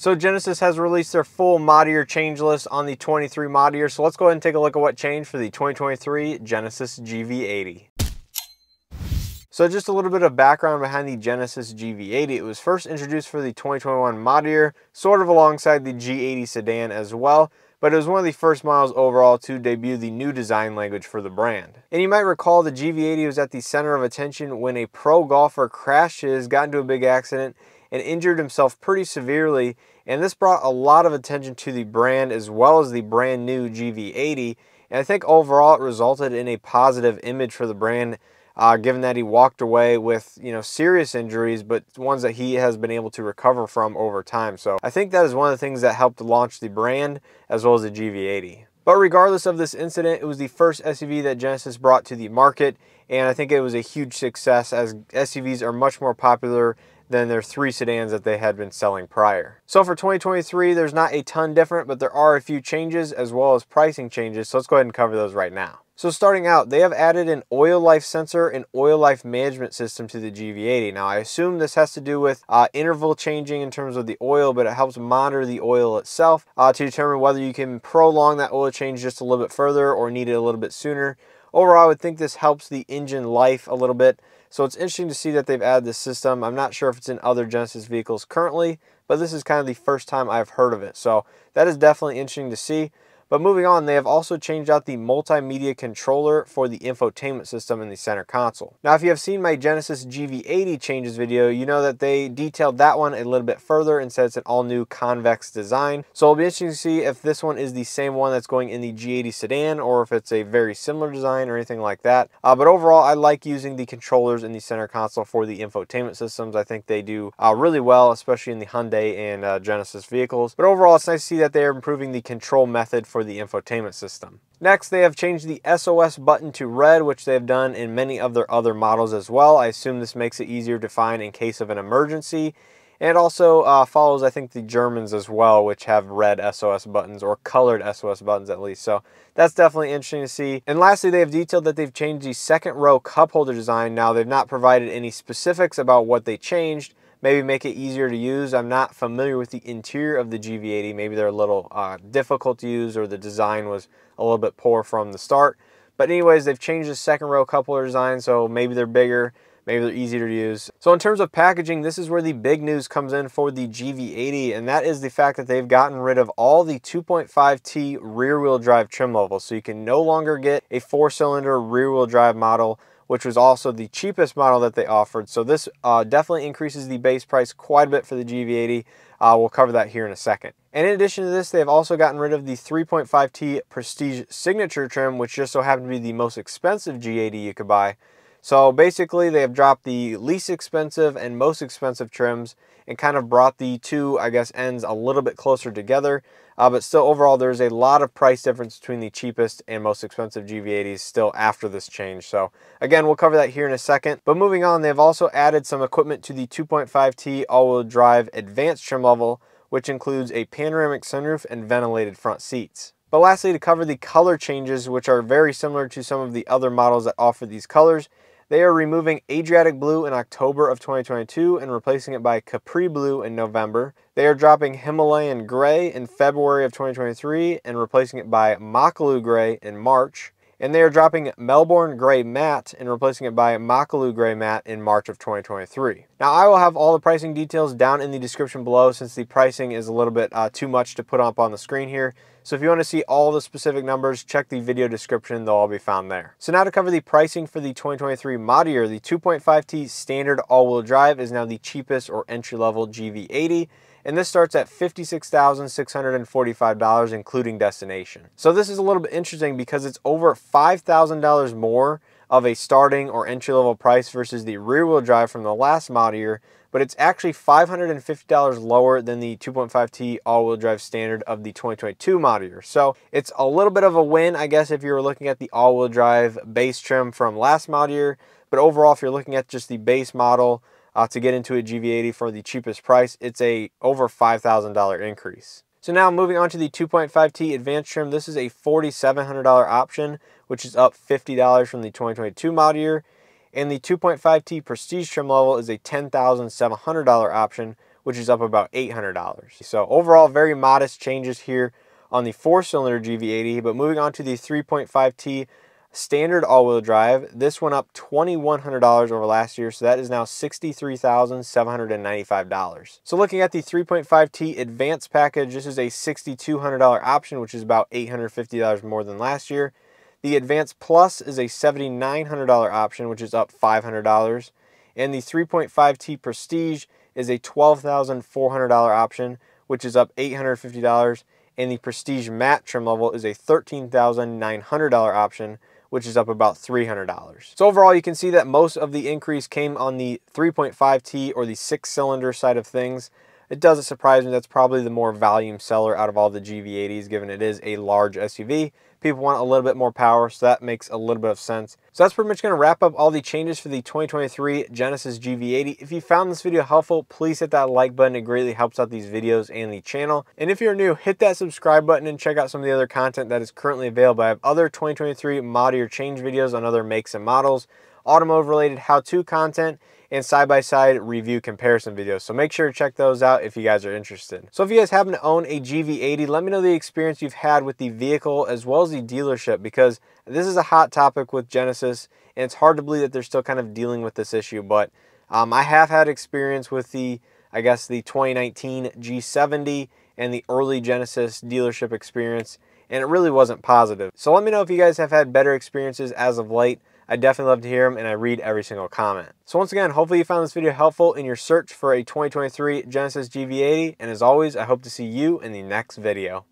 So Genesis has released their full model year change list on the 23 model year. So let's go ahead and take a look at what changed for the 2023 Genesis GV80. So just a little bit of background behind the Genesis GV80. It was first introduced for the 2021 model year, sort of alongside the G80 sedan as well, but it was one of the first models overall to debut the new design language for the brand. And you might recall the GV80 was at the center of attention when a pro golfer crashed his, got into a big accident, and injured himself pretty severely. And this brought a lot of attention to the brand as well as the brand new GV80. And I think overall it resulted in a positive image for the brand, uh, given that he walked away with you know serious injuries, but ones that he has been able to recover from over time. So I think that is one of the things that helped launch the brand as well as the GV80. But regardless of this incident, it was the first SUV that Genesis brought to the market, and I think it was a huge success as SUVs are much more popular than their three sedans that they had been selling prior. So for 2023, there's not a ton different, but there are a few changes as well as pricing changes. So let's go ahead and cover those right now. So starting out, they have added an oil life sensor and oil life management system to the GV80. Now I assume this has to do with uh, interval changing in terms of the oil, but it helps monitor the oil itself uh, to determine whether you can prolong that oil change just a little bit further or need it a little bit sooner. Overall, I would think this helps the engine life a little bit. So it's interesting to see that they've added this system. I'm not sure if it's in other Genesis vehicles currently, but this is kind of the first time I've heard of it. So that is definitely interesting to see. But moving on, they have also changed out the multimedia controller for the infotainment system in the center console. Now, if you have seen my Genesis GV80 changes video, you know that they detailed that one a little bit further and said it's an all new convex design. So it'll be interesting to see if this one is the same one that's going in the G80 sedan or if it's a very similar design or anything like that. Uh, but overall, I like using the controllers in the center console for the infotainment systems. I think they do uh, really well, especially in the Hyundai and uh, Genesis vehicles. But overall, it's nice to see that they are improving the control method for for the infotainment system. Next, they have changed the SOS button to red, which they have done in many of their other models as well. I assume this makes it easier to find in case of an emergency. And also uh, follows, I think, the Germans as well, which have red SOS buttons or colored SOS buttons at least. So that's definitely interesting to see. And lastly, they have detailed that they've changed the second row cup holder design. Now, they've not provided any specifics about what they changed, maybe make it easier to use. I'm not familiar with the interior of the GV80. Maybe they're a little uh, difficult to use or the design was a little bit poor from the start. But anyways, they've changed the second row coupler design, so maybe they're bigger, maybe they're easier to use. So in terms of packaging, this is where the big news comes in for the GV80, and that is the fact that they've gotten rid of all the 2.5T rear wheel drive trim levels. So you can no longer get a four cylinder rear wheel drive model which was also the cheapest model that they offered. So this uh, definitely increases the base price quite a bit for the GV80. Uh, we'll cover that here in a second. And in addition to this, they have also gotten rid of the 3.5T Prestige Signature trim, which just so happened to be the most expensive G80 you could buy. So basically, they have dropped the least expensive and most expensive trims and kind of brought the two, I guess, ends a little bit closer together. Uh, but still, overall, there's a lot of price difference between the cheapest and most expensive GV80s still after this change. So again, we'll cover that here in a second. But moving on, they've also added some equipment to the 2.5T all-wheel drive advanced trim level, which includes a panoramic sunroof and ventilated front seats. But lastly, to cover the color changes, which are very similar to some of the other models that offer these colors, they are removing Adriatic Blue in October of 2022 and replacing it by Capri Blue in November. They are dropping Himalayan Gray in February of 2023 and replacing it by Makalu Gray in March and they are dropping Melbourne Gray Matte and replacing it by Makalu Gray Matte in March of 2023. Now I will have all the pricing details down in the description below since the pricing is a little bit uh, too much to put up on the screen here. So if you want to see all the specific numbers, check the video description, they'll all be found there. So now to cover the pricing for the 2023 model year, the 2.5T standard all-wheel drive is now the cheapest or entry-level GV80 and this starts at $56,645 including destination. So this is a little bit interesting because it's over $5,000 more of a starting or entry level price versus the rear wheel drive from the last model year, but it's actually $550 lower than the 2.5T all wheel drive standard of the 2022 model year. So it's a little bit of a win, I guess, if you were looking at the all wheel drive base trim from last model year. But overall, if you're looking at just the base model, uh, to get into a GV80 for the cheapest price, it's a over $5,000 increase. So now moving on to the 2.5T Advanced trim, this is a $4,700 option, which is up $50 from the 2022 model year. And the 2.5T Prestige trim level is a $10,700 option, which is up about $800. So overall, very modest changes here on the four-cylinder GV80, but moving on to the 3.5T standard all-wheel drive, this went up $2,100 over last year, so that is now $63,795. So looking at the 3.5T advanced package, this is a $6,200 option, which is about $850 more than last year. The Advanced Plus is a $7,900 option, which is up $500. And the 3.5T Prestige is a $12,400 option, which is up $850. And the Prestige Matte trim level is a $13,900 option, which is up about $300. So overall, you can see that most of the increase came on the 3.5T or the six cylinder side of things. It doesn't surprise me. That's probably the more volume seller out of all the GV80s, given it is a large SUV. People want a little bit more power, so that makes a little bit of sense. So that's pretty much going to wrap up all the changes for the 2023 Genesis GV80. If you found this video helpful, please hit that like button. It greatly helps out these videos and the channel. And if you're new, hit that subscribe button and check out some of the other content that is currently available. I have other 2023 model or change videos on other makes and models, automotive related how-to content, and side-by-side -side review comparison videos. So make sure to check those out if you guys are interested. So if you guys happen to own a GV80, let me know the experience you've had with the vehicle as well as the dealership because this is a hot topic with Genesis and it's hard to believe that they're still kind of dealing with this issue. But um, I have had experience with the, I guess, the 2019 G70 and the early Genesis dealership experience and it really wasn't positive. So let me know if you guys have had better experiences as of late. I definitely love to hear them and I read every single comment. So once again, hopefully you found this video helpful in your search for a 2023 Genesis GV80. And as always, I hope to see you in the next video.